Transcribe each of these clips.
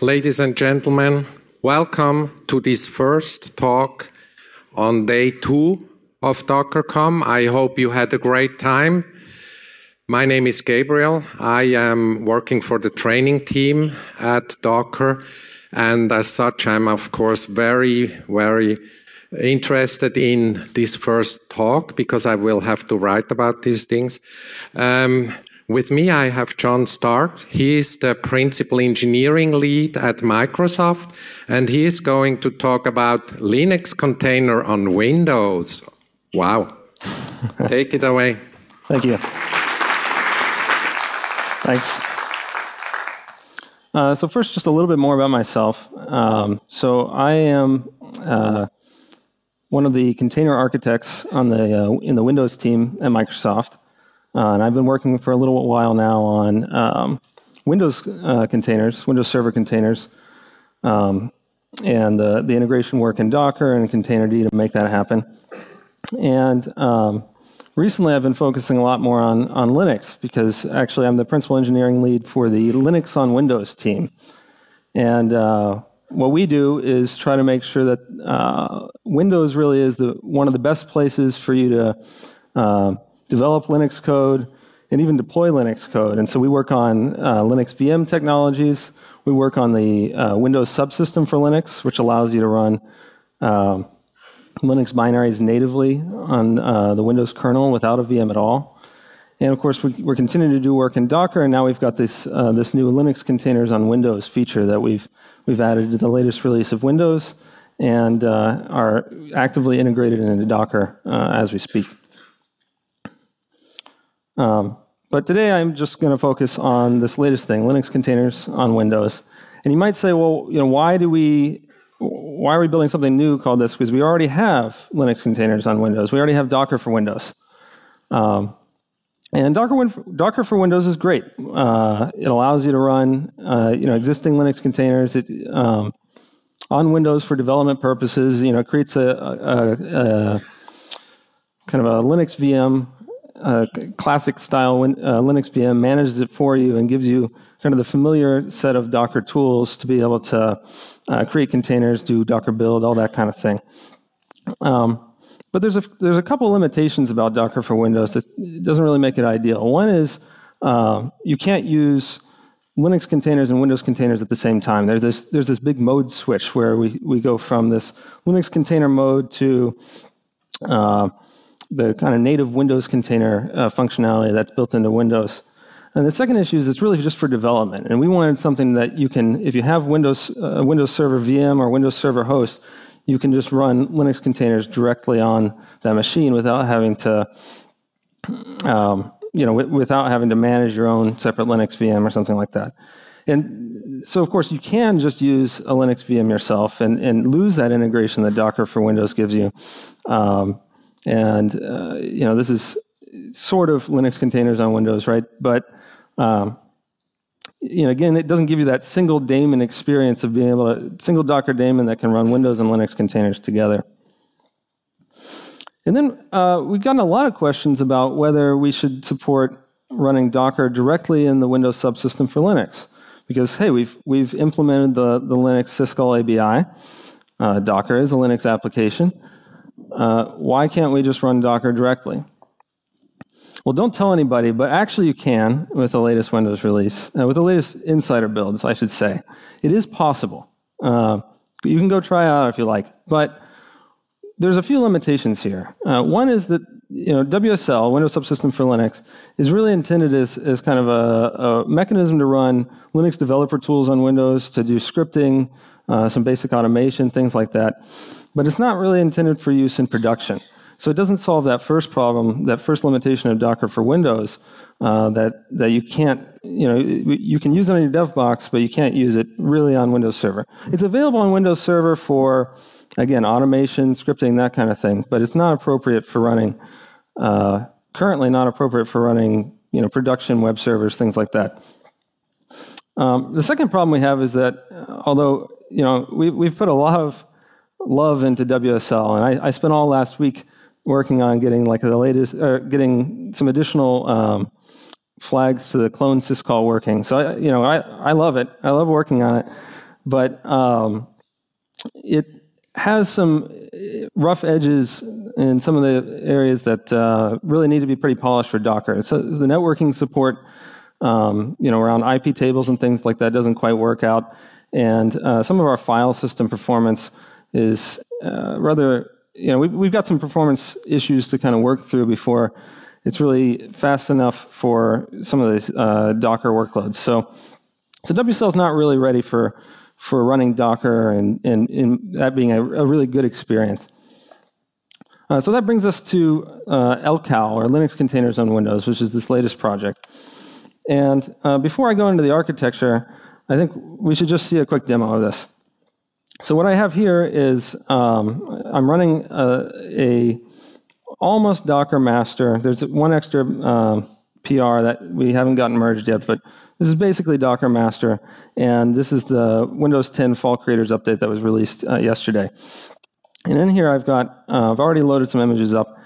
ladies and gentlemen. Welcome to this first talk on day two of DockerCon. I hope you had a great time. My name is Gabriel. I am working for the training team at Docker, and as such, I'm of course very, very interested in this first talk because I will have to write about these things. Um, with me, I have John Starks. He is the principal engineering lead at Microsoft, and he is going to talk about Linux container on Windows. Wow. Take it away. Thank you. Thanks. Uh, so first, just a little bit more about myself. Um, so I am uh, one of the container architects on the uh, in the Windows team at Microsoft. Uh, and I've been working for a little while now on um, Windows uh, containers, Windows Server containers, um, and the, the integration work in Docker and Containerd to make that happen. And um, recently I've been focusing a lot more on, on Linux because actually I'm the principal engineering lead for the Linux on Windows team. And uh, what we do is try to make sure that uh, Windows really is the, one of the best places for you to uh, develop Linux code, and even deploy Linux code. And so we work on uh, Linux VM technologies. We work on the uh, Windows subsystem for Linux, which allows you to run um, Linux binaries natively on uh, the Windows kernel without a VM at all. And of course, we, are continuing to do work in Docker, and now we've got this uh, this new Linux containers on Windows feature that we've we've added to the latest release of Windows, and uh, are actively integrated into Docker uh, as we speak. Um, but today I'm just going to focus on this latest thing, Linux containers on Windows. And you might say, well, you know, why do we, why are we building something new called this? Because we already have Linux containers on Windows. We already have Docker for Windows. Um, and Docker, Docker for Windows is great. Uh, it allows you to run, uh, you know, existing Linux containers it, um, on Windows for development purposes. You know, it creates a, a, a kind of a Linux VM uh, classic style uh, Linux VM manages it for you and gives you kind of the familiar set of Docker tools to be able to uh, create containers, do Docker build, all that kind of thing. Um, but there's a there's a couple limitations about Docker for Windows that doesn't really make it ideal. One is um, you can't use Linux containers and Windows containers at the same time. There's this there's this big mode switch where we we go from this Linux container mode to uh, the kind of native Windows container uh, functionality that's built into Windows. And the second issue is it's really just for development. And we wanted something that you can, if you have Windows, uh, Windows Server VM or Windows Server host, you can just run Linux containers directly on that machine without having to, um, you know, without having to manage your own separate Linux VM or something like that. And so, of course, you can just use a Linux VM yourself and, and lose that integration that Docker for Windows gives you. Um, and uh, you know, this is sort of Linux containers on Windows, right? But um, you know, again, it doesn't give you that single daemon experience of being able to single Docker daemon that can run Windows and Linux containers together. And then uh, we've gotten a lot of questions about whether we should support running Docker directly in the Windows subsystem for Linux, because hey, we've we've implemented the the Linux syscall ABI. Uh, Docker is a Linux application. Uh, why can't we just run Docker directly? Well, don't tell anybody, but actually you can with the latest Windows release, uh, with the latest insider builds, I should say. It is possible. Uh, you can go try out if you like, but there's a few limitations here. Uh, one is that you know WSL, Windows Subsystem for Linux, is really intended as, as kind of a, a mechanism to run Linux developer tools on Windows, to do scripting, uh, some basic automation, things like that but it's not really intended for use in production. So it doesn't solve that first problem, that first limitation of Docker for Windows, uh, that that you can't, you know, you can use it on your dev box, but you can't use it really on Windows Server. It's available on Windows Server for, again, automation, scripting, that kind of thing, but it's not appropriate for running. Uh, currently, not appropriate for running, you know, production web servers, things like that. Um, the second problem we have is that, although you know, we, we've put a lot of love into WSL, and I, I spent all last week working on getting like the latest, or getting some additional um, flags to the clone syscall working. So I, you know, I, I love it. I love working on it. but um, it has some uh, rough edges in some of the areas that uh, really need to be pretty polished for Docker. So the networking support, um, you know, around IP tables and things like that doesn't quite work out, and uh, some of our file system performance is uh, rather, you know, we've, we've got some performance issues to kind of work through before it's really fast enough for some of these uh, Docker workloads. So, so WSL is not really ready for for running Docker and, and, and that being a, a, really good experience. Uh, so that brings us to uh, LCOW, or Linux Containers on Windows, which is this latest project. And uh, before I go into the architecture, I think we should just see a quick demo of this. So what I have here is um, I'm running a, a, almost Docker master. There's one extra uh, PR that we haven't gotten merged yet, but this is basically Docker master, and this is the Windows 10 Fall Creators update that was released uh, yesterday. And in here, I've got uh, I've already loaded some images up,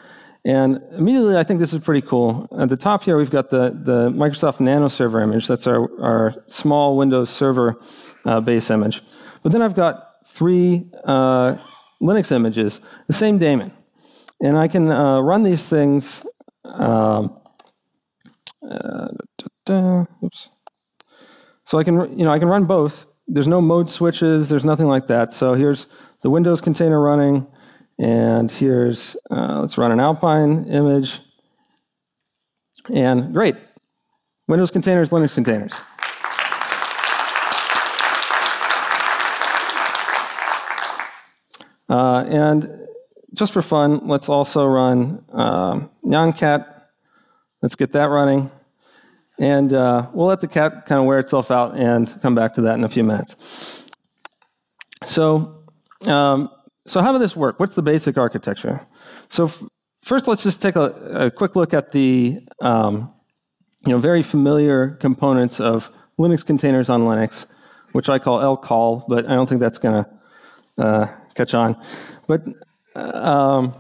and immediately I think this is pretty cool. At the top here, we've got the the Microsoft Nano Server image. That's our our small Windows Server uh, base image. But then I've got three uh, Linux images, the same daemon. And I can uh, run these things. Um, uh, oops. So I can, you know, I can run both. There's no mode switches. There's nothing like that. So here's the Windows container running, and here's uh, let's run an Alpine image. And great, Windows containers, Linux containers. Uh, and just for fun, let's also run uh, Nyancat. Let's get that running. And uh, we'll let the cat kind of wear itself out and come back to that in a few minutes. So, um, so how did this work? What's the basic architecture? So f- first, let's just take a, a, quick look at the um, you know, very familiar components of Linux containers on Linux, which I call LCOL, but I don't think that's going to uh, catch on. But um,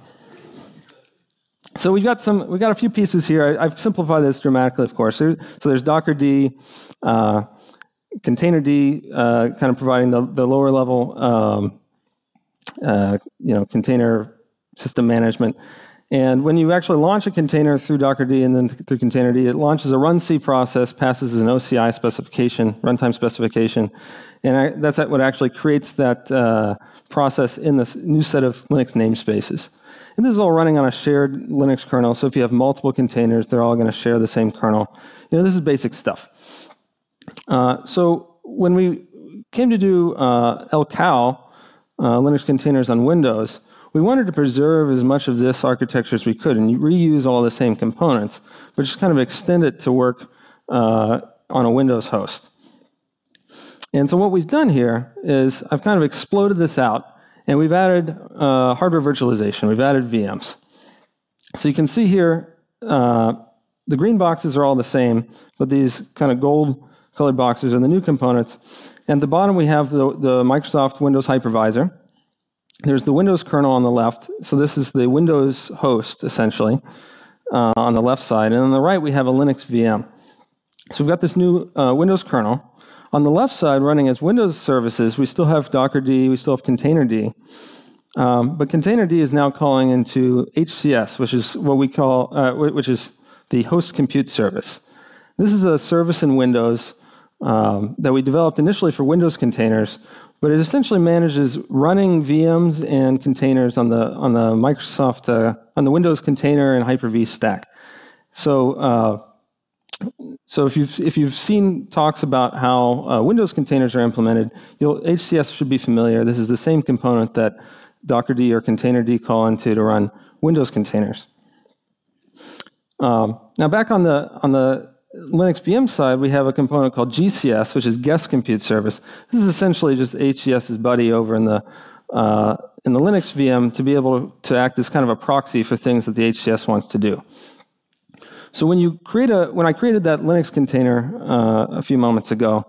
so we've got some, we've got a few pieces here. I, have simplified this dramatically, of course. So, so there's Docker D, uh, Container D, uh, kind of providing the, the lower level, um, uh, you know, container system management. And when you actually launch a container through Docker D and then through Container D, it launches a runC process, passes an OCI specification, runtime specification, and I, that's what actually creates that uh, process in this new set of Linux namespaces. And this is all running on a shared Linux kernel, so if you have multiple containers, they're all going to share the same kernel. You know, this is basic stuff. Uh, so when we came to do uh, LCOW, uh, Linux containers on Windows, we wanted to preserve as much of this architecture as we could and reuse all the same components, but just kind of extend it to work uh, on a Windows host. And so what we've done here is I've kind of exploded this out, and we've added uh, hardware virtualization. We've added VMs. So you can see here, uh, the green boxes are all the same, but these kind of gold colored boxes are the new components. And at the bottom, we have the, the Microsoft Windows hypervisor. There's the Windows kernel on the left. So this is the Windows host, essentially, uh, on the left side. And on the right, we have a Linux VM. So we've got this new uh, Windows kernel. On the left side, running as Windows services, we still have Docker D, we still have Container D. Um, but Container D is now calling into HCS, which is what we call, uh, which is the host compute service. This is a service in Windows um, that we developed initially for Windows containers, but it essentially manages running VMs and containers on the on the Microsoft uh, on the Windows container and Hyper-V stack. So uh, so if you've if you've seen talks about how uh, Windows containers are implemented, you'll HCS should be familiar. This is the same component that Docker-D or Container-D call into to run Windows containers. Um, now back on the on the Linux VM side, we have a component called GCS, which is Guest Compute Service. This is essentially just HCS's buddy over in the uh, in the Linux VM to be able to act as kind of a proxy for things that the HCS wants to do. So when you create a, when I created that Linux container uh, a few moments ago,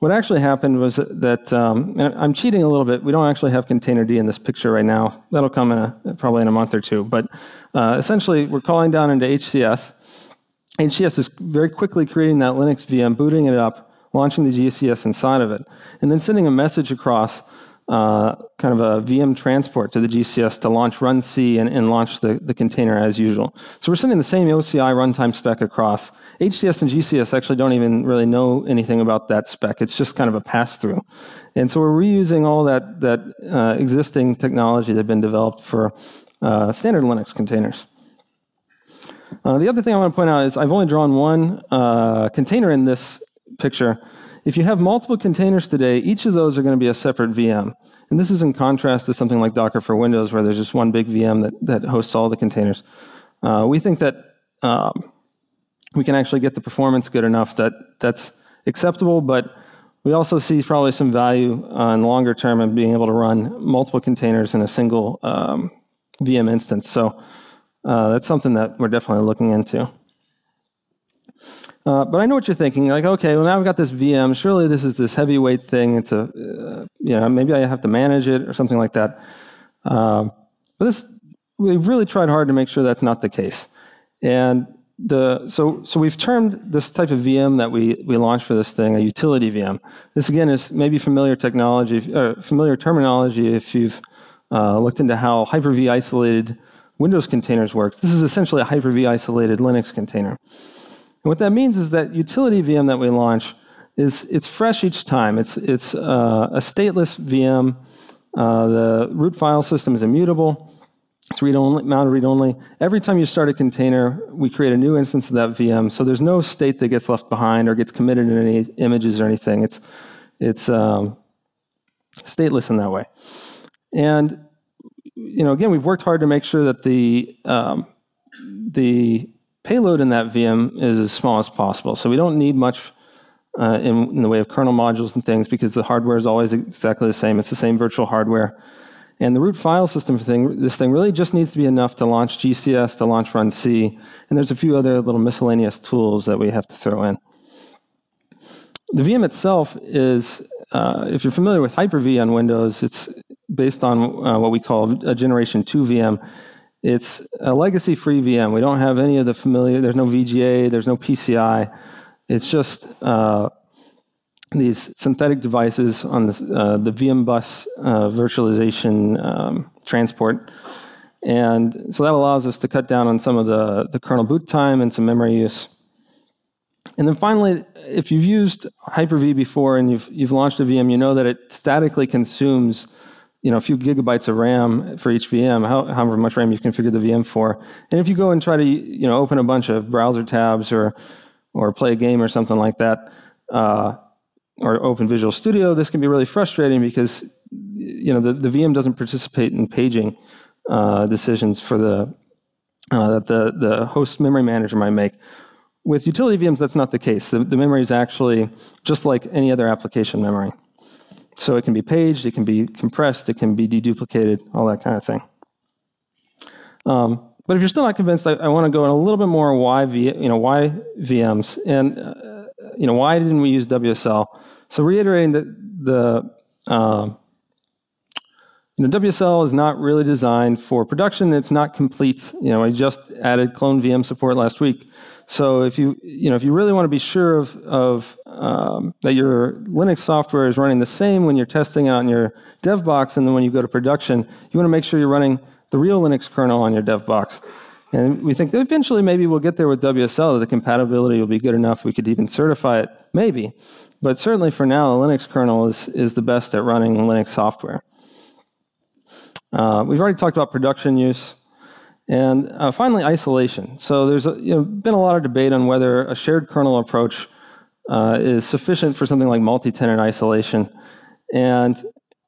what actually happened was that, um, I'm cheating a little bit. We don't actually have container D in this picture right now. That'll come in a, probably in a month or two. But uh, essentially, we're calling down into HCS. HCS is very quickly creating that Linux VM, booting it up, launching the GCS inside of it, and then sending a message across uh, kind of a VM transport to the GCS to launch run C and, and, launch the, the container as usual. So we're sending the same OCI runtime spec across. HCS and GCS actually don't even really know anything about that spec. It's just kind of a pass through. And so we're reusing all that, that uh, existing technology that had been developed for uh, standard Linux containers. Uh, the other thing I want to point out is I've only drawn one uh, container in this picture. If you have multiple containers today, each of those are going to be a separate VM. And this is in contrast to something like Docker for Windows, where there's just one big VM that, that hosts all the containers. Uh, we think that um, we can actually get the performance good enough that that's acceptable, but we also see probably some value uh, in the longer term in being able to run multiple containers in a single um, VM instance. So uh, that's something that we're definitely looking into. Uh, but I know what you're thinking. Like, okay, well now I've got this VM. Surely this is this heavyweight thing. It's a, uh, you know, maybe I have to manage it or something like that. Um, but this, we've really tried hard to make sure that's not the case. And the so so we've termed this type of VM that we we launched for this thing a utility VM. This again is maybe familiar technology, or familiar terminology if you've uh, looked into how Hyper-V isolated Windows containers works. This is essentially a Hyper-V isolated Linux container. And what that means is that utility VM that we launch is it's fresh each time. It's it's uh, a stateless VM. Uh, the root file system is immutable. It's read only, mounted read only. Every time you start a container, we create a new instance of that VM. So there's no state that gets left behind or gets committed in any images or anything. It's it's um, stateless in that way. And you know, again, we've worked hard to make sure that the um, the payload in that VM is as small as possible. So we don't need much uh, in, in, the way of kernel modules and things because the hardware is always exactly the same. It's the same virtual hardware. And the root file system thing, this thing really just needs to be enough to launch GCS, to launch run C, and there's a few other little miscellaneous tools that we have to throw in. The VM itself is, uh, if you're familiar with Hyper-V on Windows, it's based on uh, what we call a Generation 2 VM. It's a legacy free VM. We don't have any of the familiar, there's no VGA, there's no PCI. It's just uh, these synthetic devices on this, uh, the VM bus uh, virtualization um, transport. And so that allows us to cut down on some of the, the kernel boot time and some memory use. And then finally, if you've used Hyper-V before and you've, you've launched a VM, you know that it statically consumes you know, a few gigabytes of RAM for each VM, how, however much RAM you've configured the VM for. And if you go and try to, you know, open a bunch of browser tabs or, or play a game or something like that, uh, or open Visual Studio, this can be really frustrating because, you know, the, the VM doesn't participate in paging uh, decisions for the uh, that the the host memory manager might make. With utility VMs, that's not the case. The, the memory is actually just like any other application memory. So it can be paged, it can be compressed, it can be deduplicated, all that kind of thing. Um, but if you're still not convinced, I, I want to go in a little bit more why v, you know why VMs and uh, you know why didn't we use WSL? So reiterating that the um, you know, WSL is not really designed for production. It's not complete. You know, I just added clone VM support last week. So if you, you know, if you really want to be sure of, of um, that your Linux software is running the same when you're testing it on your dev box and then when you go to production, you want to make sure you're running the real Linux kernel on your dev box. And we think that eventually maybe we'll get there with WSL, that the compatibility will be good enough we could even certify it, maybe. But certainly for now, the Linux kernel is, is the best at running Linux software. Uh, we've already talked about production use. And uh, finally, isolation. So there's a, you know, been a lot of debate on whether a shared kernel approach uh, is sufficient for something like multi-tenant isolation. And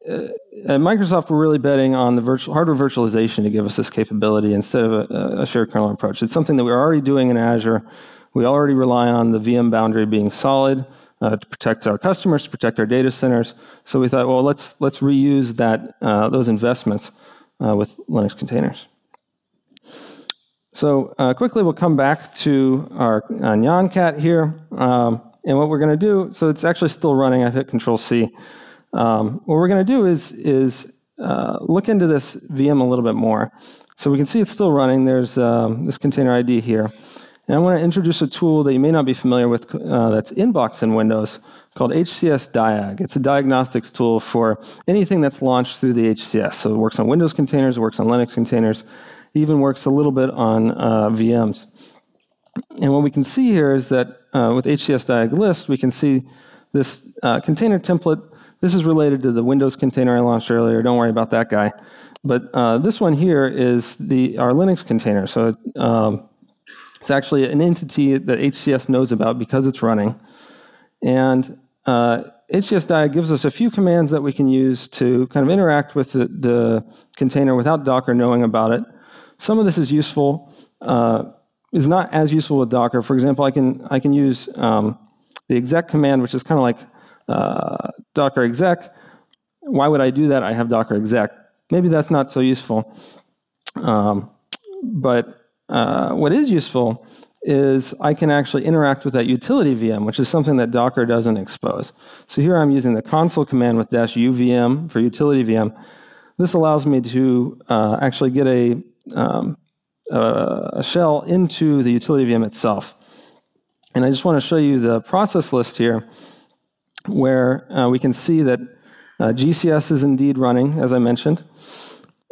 uh, at Microsoft, we're really betting on the virtual, hardware virtualization to give us this capability instead of a, a shared kernel approach. It's something that we're already doing in Azure. We already rely on the VM boundary being solid uh, to protect our customers, to protect our data centers. So we thought, well, let's let's reuse that uh, those investments uh, with Linux containers. So uh, quickly, we'll come back to our uh, Nyan cat here, um, and what we're going to do. So it's actually still running. I've hit Control C. Um, what we're going to do is is uh, look into this VM a little bit more. So we can see it's still running. There's um, this container ID here. And I want to introduce a tool that you may not be familiar with uh, that's inbox in Windows called HCS Diag. It's a diagnostics tool for anything that's launched through the HCS. So it works on Windows containers, it works on Linux containers, even works a little bit on uh, VMs. And what we can see here is that uh, with HCS Diag list, we can see this uh, container template. This is related to the Windows container I launched earlier. Don't worry about that guy. But uh, this one here is the our Linux container. So um, it's actually an entity that HCS knows about because it's running. And uh, HCS gives us a few commands that we can use to kind of interact with the, the container without Docker knowing about it. Some of this is useful, uh, is not as useful with Docker. For example, I can, I can use um, the exec command, which is kind of like uh, Docker exec. Why would I do that? I have Docker exec. Maybe that's not so useful. Um, but uh, what is useful is I can actually interact with that utility VM, which is something that Docker doesn't expose. So here I'm using the console command with dash uvm for utility VM. This allows me to uh, actually get a, um, a shell into the utility VM itself. And I just want to show you the process list here, where uh, we can see that uh, GCS is indeed running, as I mentioned.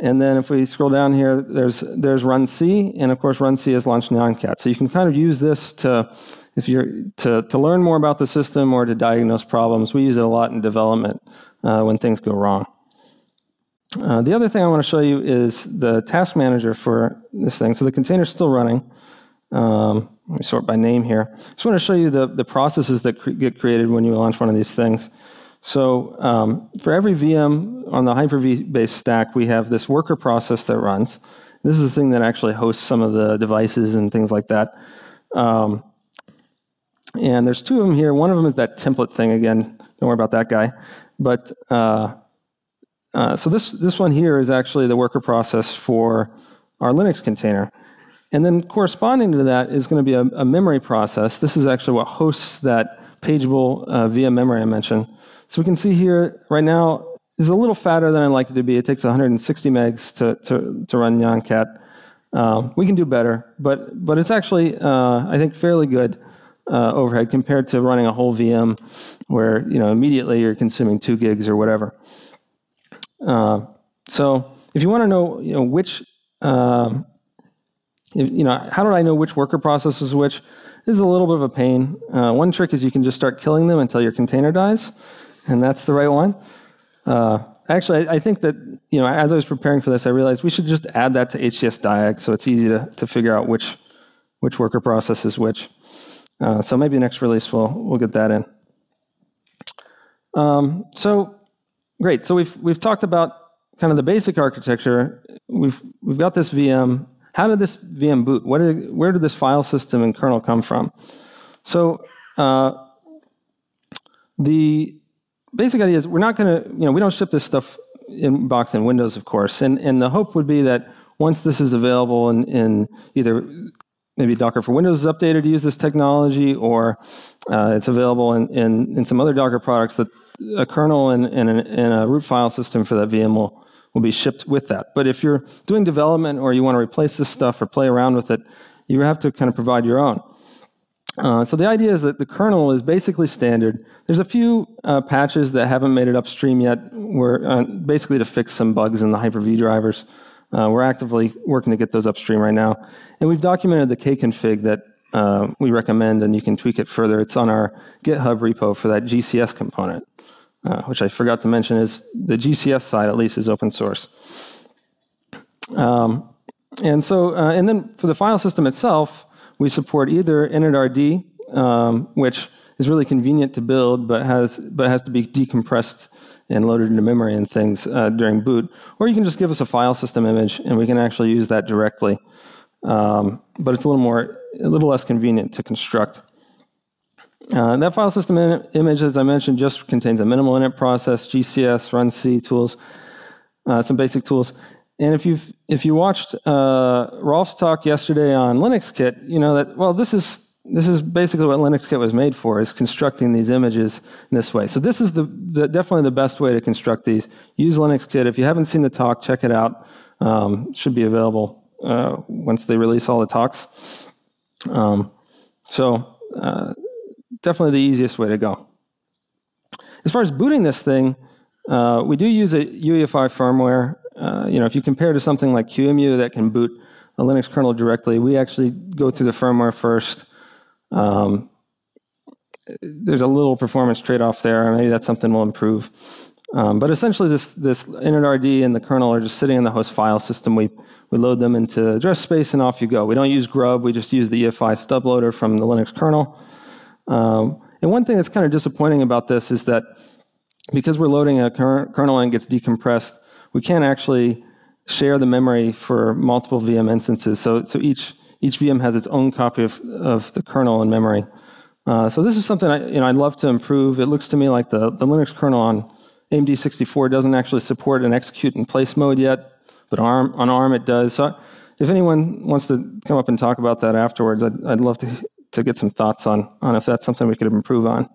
And then if we scroll down here, there's there's Run C, and of course runc has launched Nyancat. So you can kind of use this to if you're to to learn more about the system or to diagnose problems. We use it a lot in development uh, when things go wrong. Uh, the other thing I want to show you is the task manager for this thing. So the container's still running. Um, let me sort by name here. I just want to show you the, the processes that get created when you launch one of these things. So um, for every VM on the Hyper-V based stack, we have this worker process that runs. This is the thing that actually hosts some of the devices and things like that. Um, and there's two of them here. One of them is that template thing again. Don't worry about that guy. But uh, uh, so this this one here is actually the worker process for our Linux container. And then corresponding to that is going to be a, a memory process. This is actually what hosts that pageable uh, VM memory I mentioned. So we can see here right now is a little fatter than I'd like it to be. It takes 160 megs to, to, to run Nyancat. Um, we can do better, but, but it's actually, uh, I think, fairly good uh, overhead compared to running a whole VM where you know immediately you're consuming two gigs or whatever. Uh, so if you want to know, you know which, um, if, you know, how do I know which worker process is which? This is a little bit of a pain. Uh, one trick is you can just start killing them until your container dies and that's the right one. Uh, actually, I, I, think that you know, as I was preparing for this, I realized we should just add that to HCS Diag, so it's easy to, to figure out which which worker process is which. Uh, so maybe next release we'll we'll get that in. Um, so great. So we've we've talked about kind of the basic architecture. We've we've got this VM. How did this VM boot? Did, where did this file system and kernel come from? So uh, the basic idea is we're not going to, you know, we don't ship this stuff in box in Windows, of course. And, and the hope would be that once this is available in, in either maybe Docker for Windows is updated to use this technology, or uh, it's available in, in, in, some other Docker products that a kernel and, and, and, a root file system for that VM will, will be shipped with that. But if you're doing development or you want to replace this stuff or play around with it, you have to kind of provide your own. Uh, so the idea is that the kernel is basically standard. There's a few uh, patches that haven't made it upstream yet, where, uh, basically to fix some bugs in the Hyper-V drivers. Uh, we're actively working to get those upstream right now. And we've documented the kconfig that uh, we recommend, and you can tweak it further. It's on our GitHub repo for that GCS component, which I forgot to mention is the GCS side, at least, is open source. Um, and so, and then for the file system itself, we support either initrd, um, which is really convenient to build, but has but has to be decompressed and loaded into memory and things uh, during boot. Or you can just give us a file system image, and we can actually use that directly. Um, but it's a little more, a little less convenient to construct. Uh, that file system image, as I mentioned, just contains a minimal init process, GCS, run C tools, uh, some basic tools. And if you've if you watched uh, Rolf's talk yesterday on LinuxKit, you know that well this is this is basically what LinuxKit was made for is constructing these images in this way. So this is the, the definitely the best way to construct these. Use LinuxKit. If you haven't seen the talk, check it out. Um, should be available uh, once they release all the talks. Um, so uh, definitely the easiest way to go. As far as booting this thing, uh, we do use a UEFI firmware. Uh, you know, if you compare to something like QEMU that can boot a Linux kernel directly, we actually go through the firmware first. Um, there's a little performance trade-off there. Maybe that's something we'll improve. Um, but essentially, this this initRD and the kernel are just sitting in the host file system. We we load them into address space, and off you go. We don't use grub. We just use the EFI stub loader from the Linux kernel. Um, and one thing that's kind of disappointing about this is that because we're loading a kernel and it gets decompressed, we can't actually share the memory for multiple VM instances. So, so each, each VM has its own copy of, of the kernel in memory. Uh, so this is something I, you know, I'd love to improve. It looks to me like the, the Linux kernel on AMD 64 doesn't actually support an execute in place mode yet, but ARM, on ARM it does. So if anyone wants to come up and talk about that afterwards, I'd, I'd love to, to get some thoughts on, on if that's something we could improve on.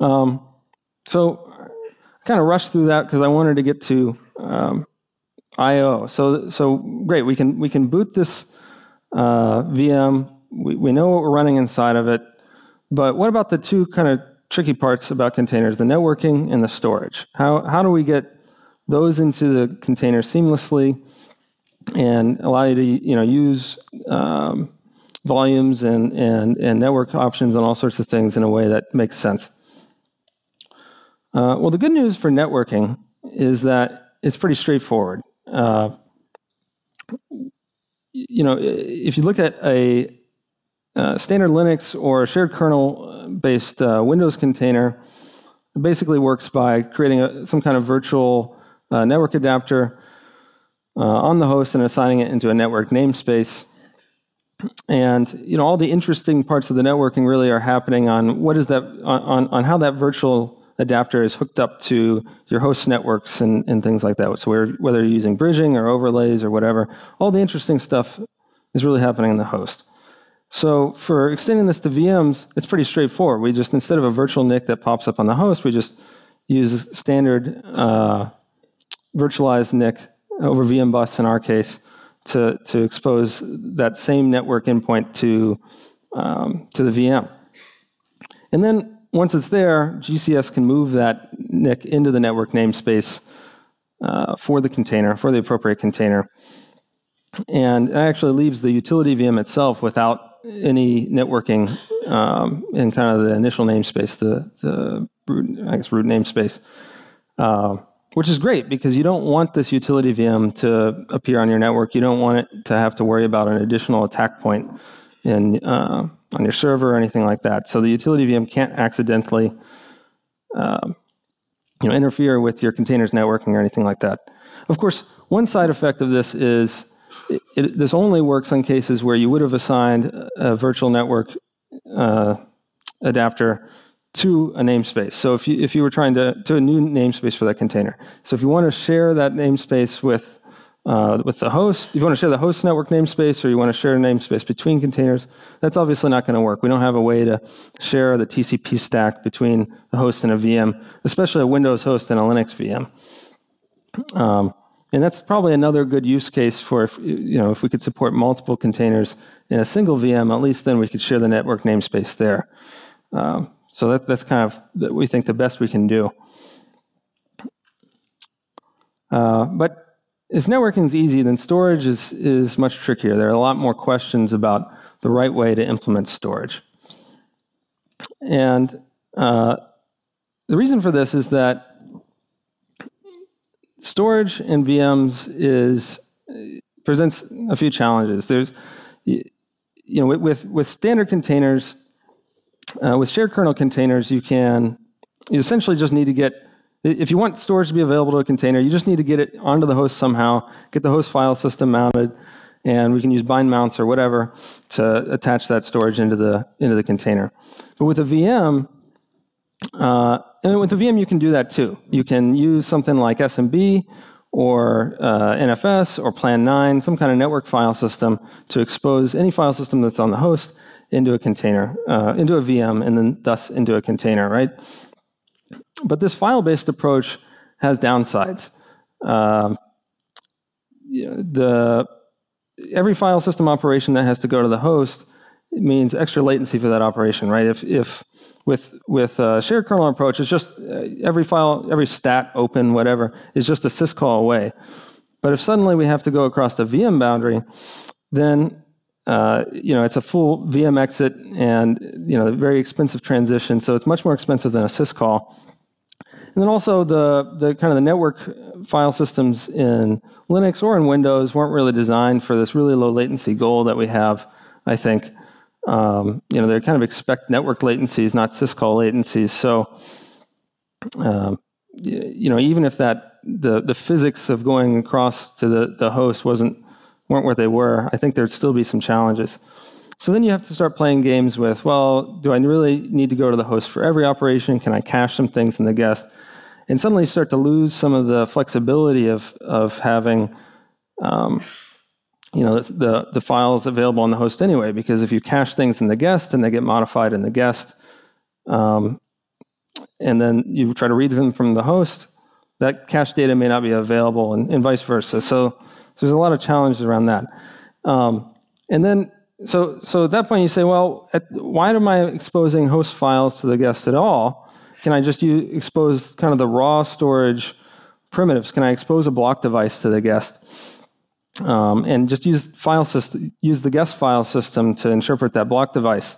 Um, so kind of rushed through that because I wanted to get to um, I/O. So so great, we can we can boot this uh, VM. We we know what we're running inside of it, but what about the two kind of tricky parts about containers: the networking and the storage? How how do we get those into the container seamlessly and allow you to you know use um, volumes and, and and network options and all sorts of things in a way that makes sense? Uh, well, the good news for networking is that it's pretty straightforward. Uh, you know, if you look at a uh, standard Linux or shared kernel-based uh, Windows container, it basically works by creating a, some kind of virtual uh, network adapter uh, on the host and assigning it into a network namespace. And you know, all the interesting parts of the networking really are happening on what is that on, on how that virtual adapter is hooked up to your host networks and, and things like that. So whether you're using bridging or overlays or whatever, all the interesting stuff is really happening in the host. So for extending this to VMs, it's pretty straightforward. We just, instead of a virtual NIC that pops up on the host, we just use standard uh, virtualized NIC over VM bus in our case to, to expose that same network endpoint to, um, to the VM. And then once it's there, GCS can move that NIC into the network namespace uh, for the container, for the appropriate container. And it actually leaves the utility VM itself without any networking um, in kind of the initial namespace, the, the root, I guess root namespace, uh, which is great because you don't want this utility VM to appear on your network. You don't want it to have to worry about an additional attack point in uh, on your server or anything like that. So the utility VM can't accidentally uh, you know, interfere with your containers networking or anything like that. Of course, one side effect of this is it, it, this only works on cases where you would have assigned a virtual network uh, adapter to a namespace. So if you if you were trying to to a new namespace for that container. So if you want to share that namespace with uh, with the host. If you want to share the host network namespace or you want to share a namespace between containers, that's obviously not going to work. We don't have a way to share the TCP stack between the host and a VM, especially a Windows host and a Linux VM. Um, and that's probably another good use case for if, you know if we could support multiple containers in a single VM, at least then we could share the network namespace there. Um, so that, that's kind of we think the best we can do. Uh, but if networking is easy, then storage is, is much trickier. There are a lot more questions about the right way to implement storage. And uh, the reason for this is that storage in VMs is presents a few challenges. There's, you know, with with standard containers, uh, with shared kernel containers, you can you essentially just need to get if you want storage to be available to a container, you just need to get it onto the host somehow, get the host file system mounted, and we can use bind mounts or whatever to attach that storage into the into the container. But with a VM, uh, and with the VM, you can do that too. You can use something like SMB or uh, NFS or Plan 9, some kind of network file system to expose any file system that's on the host into a container, uh, into a VM, and then thus into a container, right? But this file-based approach has downsides. Um, the every file system operation that has to go to the host means extra latency for that operation, right? If, if with with a shared kernel approach, it's just uh, every file, every stat open, whatever, is just a syscall away. But if suddenly we have to go across the VM boundary, then uh, you know it's a full VM exit and you know very expensive transition. So it's much more expensive than a syscall. And then also the the kind of the network file systems in Linux or in Windows weren't really designed for this really low latency goal that we have. I think um, you know they kind of expect network latencies, not syscall latencies. So um, you know even if that the the physics of going across to the the host wasn't weren't what they were, I think there'd still be some challenges. So then you have to start playing games with, well, do I really need to go to the host for every operation? Can I cache some things in the guest? And suddenly you start to lose some of the flexibility of, of having, um, you know, the, the files available on the host anyway, because if you cache things in the guest and they get modified in the guest, um, and then you try to read them from the host, that cache data may not be available and, and vice versa. So, so, there's a lot of challenges around that. Um, and then so, so at that point you say, well, at, why am I exposing host files to the guest at all? Can I just use, expose kind of the raw storage primitives? Can I expose a block device to the guest? Um, and just use file system, use the guest file system to interpret that block device.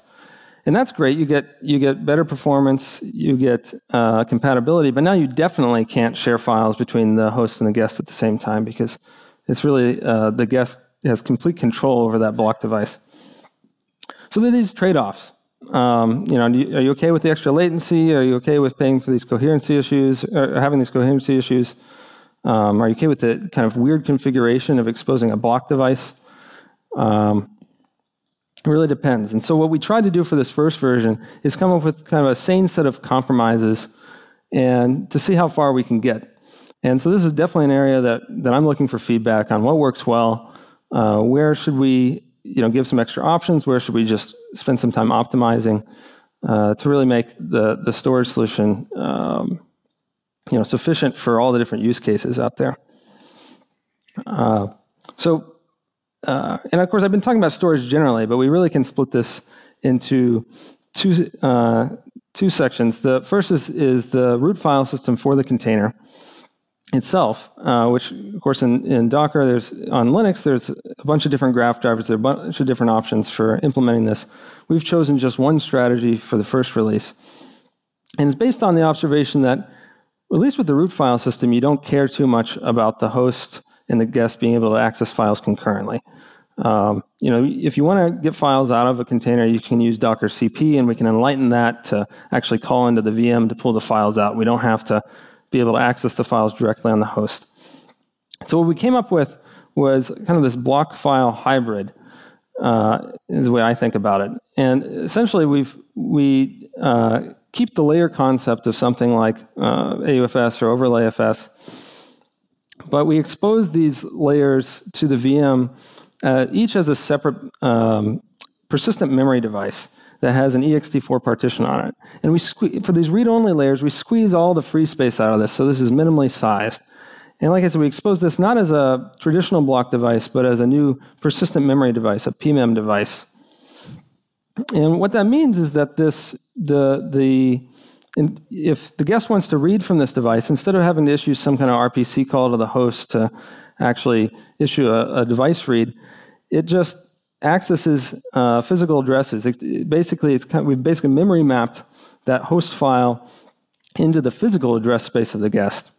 And that's great. You get you get better performance, you get uh, compatibility, but now you definitely can't share files between the host and the guest at the same time because it's really uh, the guest has complete control over that block device. So there are these trade-offs. Um, you know, are you okay with the extra latency? Are you okay with paying for these coherency issues or having these coherency issues? Um, are you okay with the kind of weird configuration of exposing a block device? Um, it really depends. And so what we tried to do for this first version is come up with kind of a sane set of compromises and to see how far we can get. And so this is definitely an area that, that I'm looking for feedback on what works well, uh, where should we you know, give some extra options? Where should we just spend some time optimizing uh, to really make the, the storage solution um, you know, sufficient for all the different use cases out there? Uh, so, uh, and of course, I've been talking about storage generally, but we really can split this into two, uh, two sections. The first is, is the root file system for the container itself, uh, which of course in, in Docker, there's on Linux, there's a bunch of different graph drivers, there are a bunch of different options for implementing this. We've chosen just one strategy for the first release. And it's based on the observation that, at least with the root file system, you don't care too much about the host and the guest being able to access files concurrently. Um, you know, if you want to get files out of a container, you can use Docker CP, and we can enlighten that to actually call into the VM to pull the files out. We don't have to be able to access the files directly on the host. So what we came up with was kind of this block file hybrid, uh, is the way I think about it. And essentially, we've we uh, keep the layer concept of something like uh, AUFS or OverlayFS, but we expose these layers to the VM, uh, each as a separate um, persistent memory device that has an ext4 partition on it. And we for these read-only layers, we squeeze all the free space out of this, so this is minimally sized. And like I said, we expose this not as a traditional block device, but as a new persistent memory device, a PMEM device. And what that means is that this, the, the, if the guest wants to read from this device, instead of having to issue some kind of RPC call to the host to actually issue a, a device read, it just accesses uh, physical addresses. It, basically, it's kind of, we've basically memory mapped that host file into the physical address space of the guest.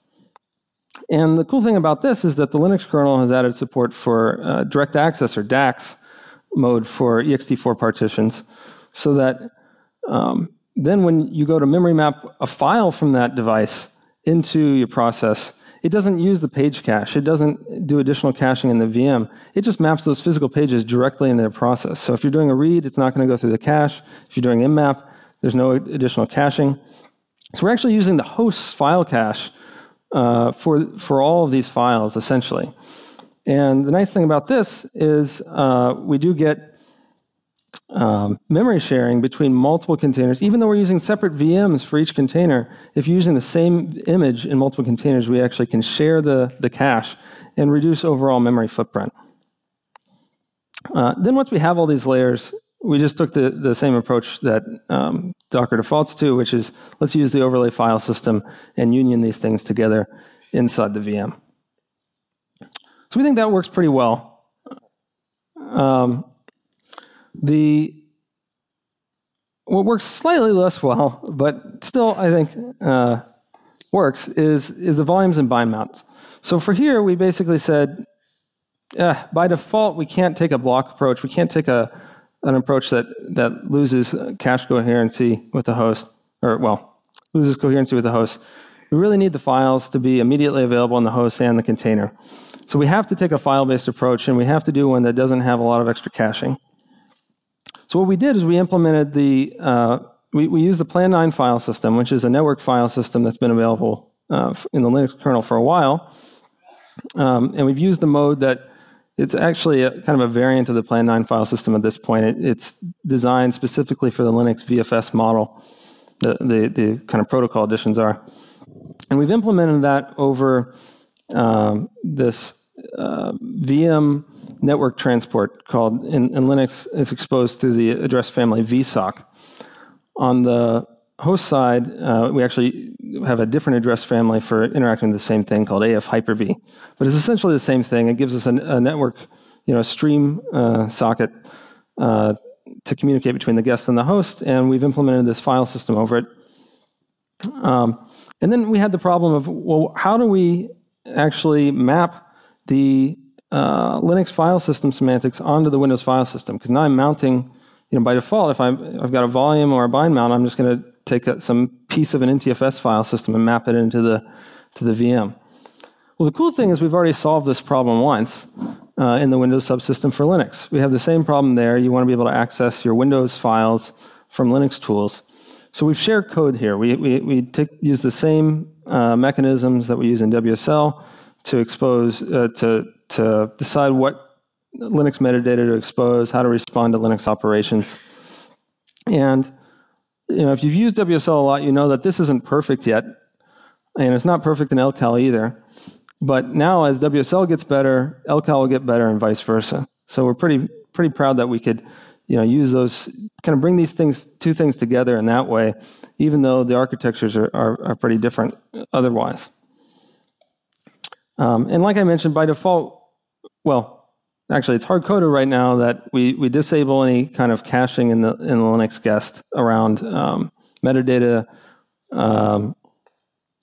And the cool thing about this is that the Linux kernel has added support for uh, direct access or DAX mode for ext4 partitions, so that um, then when you go to memory map a file from that device into your process, it doesn't use the page cache. It doesn't do additional caching in the VM. It just maps those physical pages directly into the process. So if you're doing a read, it's not going to go through the cache. If you're doing mmap, there's no additional caching. So we're actually using the host's file cache uh, for, for all of these files, essentially. And the nice thing about this is uh, we do get um, memory sharing between multiple containers, even though we're using separate VMs for each container, if you're using the same image in multiple containers, we actually can share the, the cache and reduce overall memory footprint. Uh, then once we have all these layers, we just took the, the same approach that um, Docker defaults to, which is let's use the overlay file system and union these things together inside the VM. So we think that works pretty well. Um, the what works slightly less well, but still I think uh, works, is, is the volumes and bind mounts. So for here, we basically said, eh, by default, we can't take a block approach. We can't take a, an approach that, that loses cache coherency with the host, or well, loses coherency with the host. We really need the files to be immediately available in the host and the container. So we have to take a file-based approach, and we have to do one that doesn't have a lot of extra caching. So what we did is we implemented the, uh, we, we used the Plan 9 file system, which is a network file system that's been available uh, in the Linux kernel for a while. Um, and we've used the mode that it's actually a, kind of a variant of the Plan 9 file system at this point. It, it's designed specifically for the Linux VFS model, the, the, the, kind of protocol additions are. And we've implemented that over um, this uh, VM network transport called in, in, Linux is exposed through the address family vsock. On the host side, uh, we actually have a different address family for interacting with the same thing called AF Hyper-V. But it's essentially the same thing. It gives us a, a network, you know, a stream uh, socket uh, to communicate between the guest and the host, and we've implemented this file system over it. Um, and then we had the problem of, well, how do we actually map the uh, Linux file system semantics onto the Windows file system. Because now I'm mounting, you know, by default, if i have got a volume or a bind mount, I'm just going to take a, some piece of an NTFS file system and map it into the, to the VM. Well, the cool thing is we've already solved this problem once uh, in the Windows subsystem for Linux. We have the same problem there. You want to be able to access your Windows files from Linux tools. So we've shared code here. We, we, we take, use the same uh, mechanisms that we use in WSL to expose, uh, to, to decide what Linux metadata to expose, how to respond to Linux operations. And you know, if you've used WSL a lot, you know that this isn't perfect yet, and it's not perfect in LCOW either. But now, as WSL gets better, LCOW will get better, and vice versa. So we're pretty pretty proud that we could, you know, use those kind of bring these things two things together in that way, even though the architectures are, are, are pretty different otherwise. Um, and like I mentioned, by default, well, actually it's hard coded right now that we, we disable any kind of caching in the, in the Linux guest around um, metadata, um,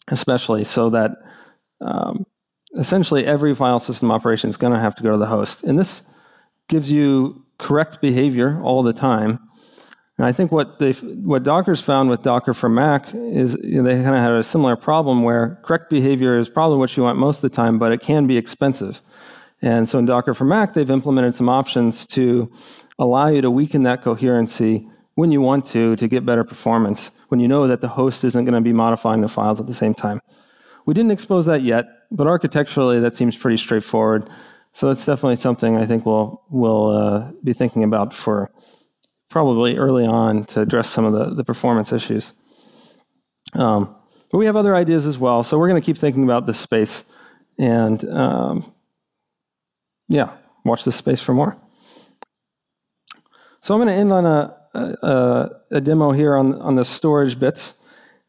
especially so that um, essentially every file system operation is going to have to go to the host. And this gives you correct behavior all the time and I think what they what Docker's found with Docker for Mac is you know, they kind of had a similar problem where correct behavior is probably what you want most of the time, but it can be expensive. And so in Docker for Mac, they've implemented some options to allow you to weaken that coherency when you want to to get better performance, when you know that the host isn't going to be modifying the files at the same time. We didn't expose that yet, but architecturally that seems pretty straightforward. So that's definitely something I think we'll, we'll uh, be thinking about for probably early on to address some of the, the performance issues. Um, but we have other ideas as well, so we're going to keep thinking about this space and um, yeah, watch this space for more. So I'm going to end on a, a, a, demo here on, on the storage bits.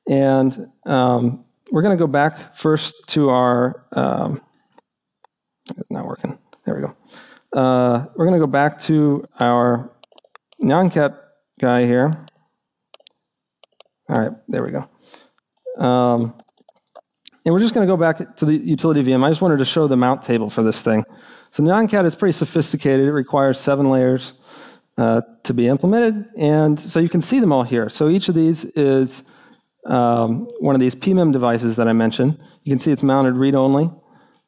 And um, we're going to go back first to our, um, it's not working. There we go. Uh, we're going to go back to our Nyancat guy here. All right, there we go. Um, and we're just going to go back to the utility VM. I just wanted to show the mount table for this thing. So Nyancat is pretty sophisticated. It requires seven layers uh, to be implemented. And so you can see them all here. So each of these is um, one of these PMEM devices that I mentioned. You can see it's mounted read-only,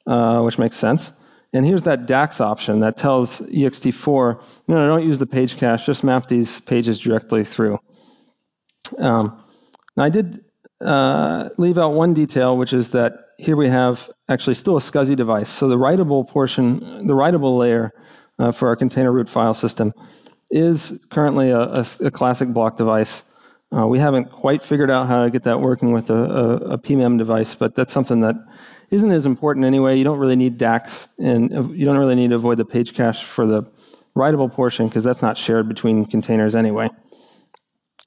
uh, which makes sense. And here's that DAX option that tells ext4, no, no, don't use the page cache, just map these pages directly through. Um, now I did uh, leave out one detail, which is that here we have actually still a SCSI device. So the writable portion, the writable layer uh, for our container root file system is currently a, a, a classic block device. Uh, we haven't quite figured out how to get that working with a, a, PMEM device, but that's something that isn't as important anyway. You don't really need DAX, and you don't really need to avoid the page cache for the writable portion because that's not shared between containers anyway.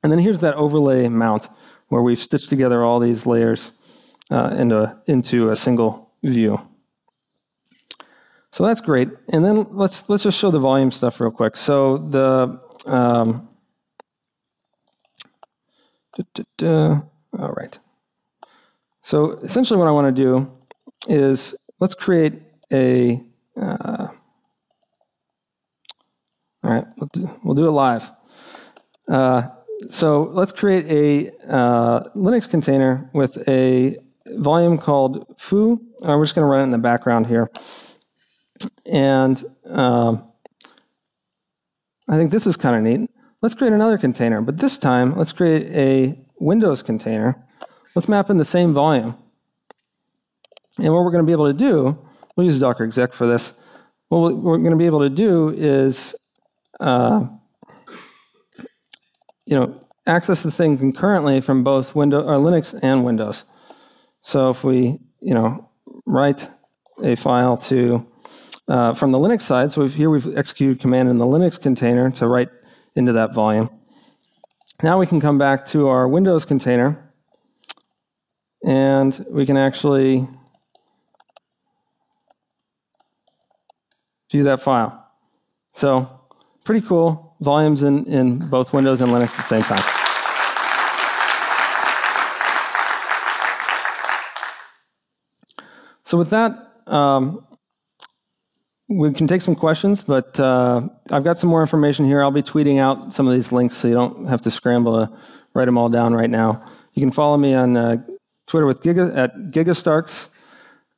And then here's that overlay mount where we've stitched together all these layers uh, into, into a single view. So that's great. And then let's, let's just show the volume stuff real quick. So the, um, da, da, da, all right. So essentially what I want to do is let's create a, uh, all right, we'll do, we'll do it live. Uh, so let's create a uh, Linux container with a volume called foo. Uh, we're just going to run it in the background here. And um, I think this is kind of neat. Let's create another container, but this time let's create a Windows container. Let's map in the same volume. And what we're going to be able to do, we'll use Docker exec for this. What we're going to be able to do is uh, you know, access the thing concurrently from both Windows or Linux and Windows. So if we, you know, write a file to uh, from the Linux side, so we've, here we've executed command in the Linux container to write into that volume. Now we can come back to our Windows container, and we can actually view that file. So pretty cool volumes in, in both Windows and Linux at the same time. So with that, um, we can take some questions, but uh, I've got some more information here. I'll be tweeting out some of these links so you don't have to scramble to write them all down right now. You can follow me on uh, Twitter with Giga, at Gigastarks.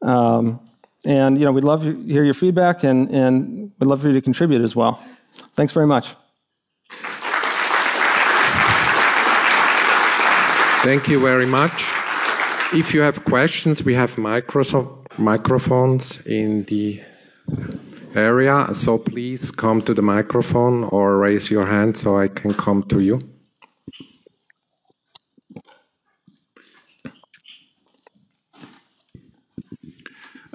Um, and you know, we'd love to hear your feedback and, and we'd love for you to contribute as well. Thanks very much. Thank you very much. If you have questions, we have microphones in the area, so please come to the microphone or raise your hand so I can come to you.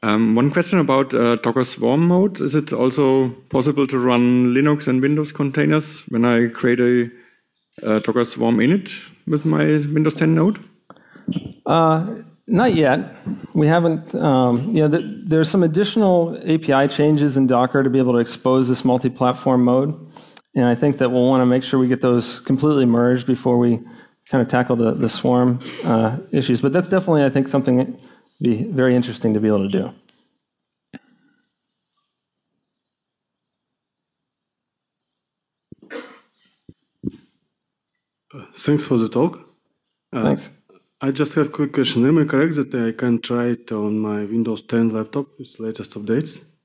Um, one question about uh, Docker Swarm mode. Is it also possible to run Linux and Windows containers when I create a uh, Docker Swarm init with my Windows 10 node? Uh, not yet. We haven't. Um, you know, there's some additional API changes in Docker to be able to expose this multi-platform mode, and I think that we'll want to make sure we get those completely merged before we kind of tackle the the swarm uh, issues. But that's definitely, I think, something be very interesting to be able to do. Thanks for the talk. Uh, Thanks. I just have a quick question. Am I correct that I can try it on my Windows 10 laptop with latest updates?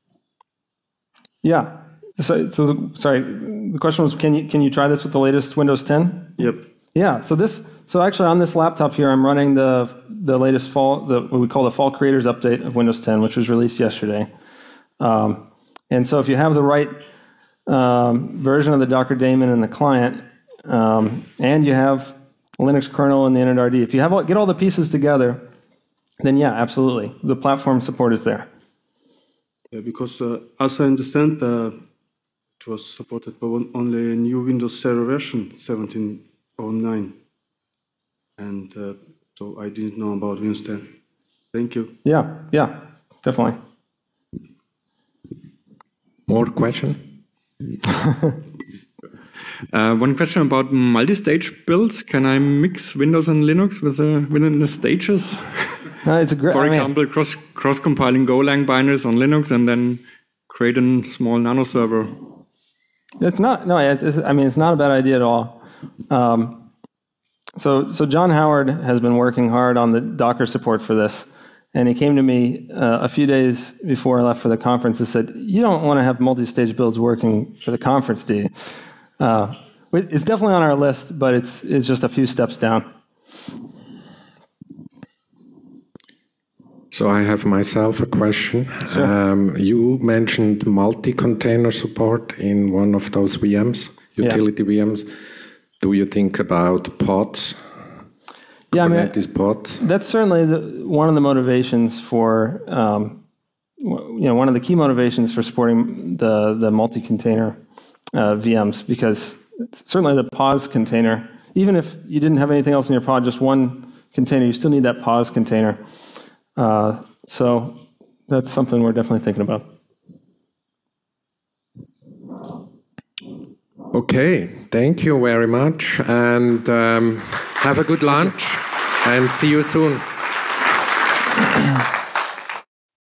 Yeah. So, so the, sorry, the question was, can you can you try this with the latest Windows 10? Yep. Yeah. So this, so actually on this laptop here, I'm running the the latest fall, the, what we call the fall creators update of Windows 10, which was released yesterday. Um, and so if you have the right um, version of the Docker daemon in the client, um, and you have Linux kernel and the initRD. If you have all, get all the pieces together, then yeah, absolutely, the platform support is there. Yeah, because uh, as I understand, uh, it was supported by only a new Windows Server version 17.09, and uh, so I didn't know about Windows 10. Thank you. Yeah, yeah, definitely. More question? Uh, one question about multi-stage builds. Can I mix Windows and Linux with the, within the stages? No, it's a great. For I example, mean, cross cross compiling Golang binaries on Linux and then create a small nano server. It's not. No, it's, I mean it's not a bad idea at all. Um, so so John Howard has been working hard on the Docker support for this. And he came to me uh, a few days before I left for the conference and said, You don't want to have multi stage builds working for the conference, do you? Uh, it's definitely on our list, but it's, it's just a few steps down. So I have myself a question. Sure. Um, you mentioned multi-container support in one of those VMs, utility yeah. VMs. Do you think about pods? Yeah, I mean, pods? That's certainly the, one of the motivations for, um, you know, one of the key motivations for supporting the the multi-container uh, VMs because certainly the pause container, even if you didn't have anything else in your pod, just one container, you still need that pause container. Uh, so that's something we're definitely thinking about. Okay, thank you very much, and um, have a good lunch, and see you soon.